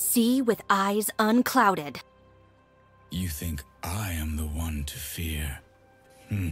See with eyes unclouded. You think I am the one to fear? Hmm.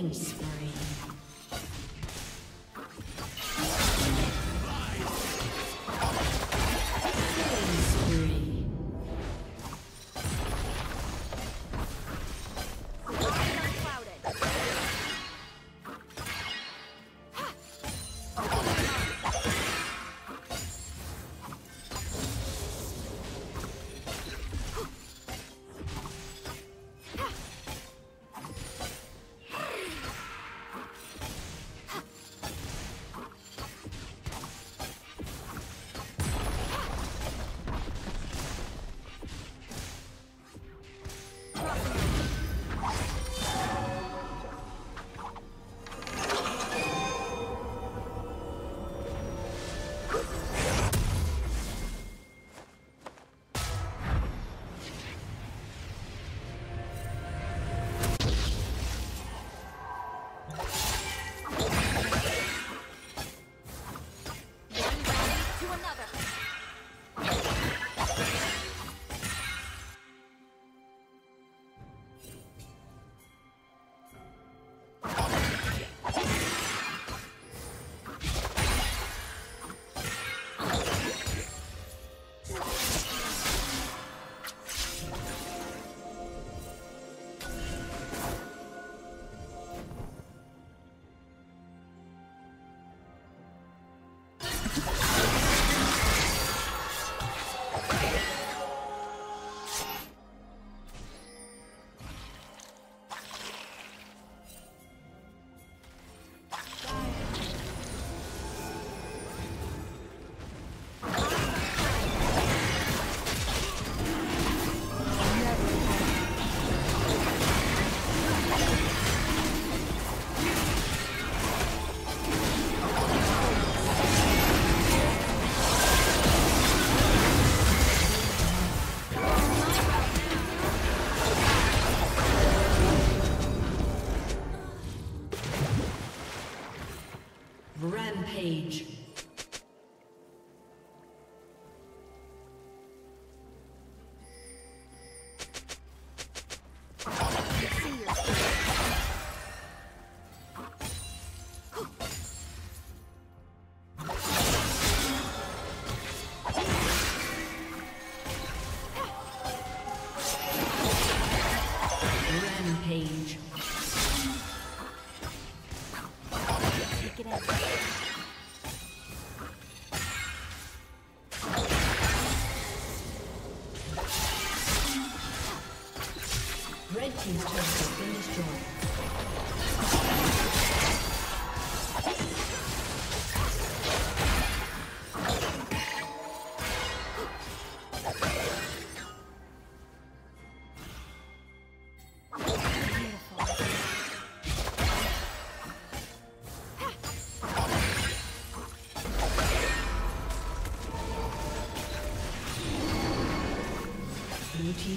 Killing spree. Rampage.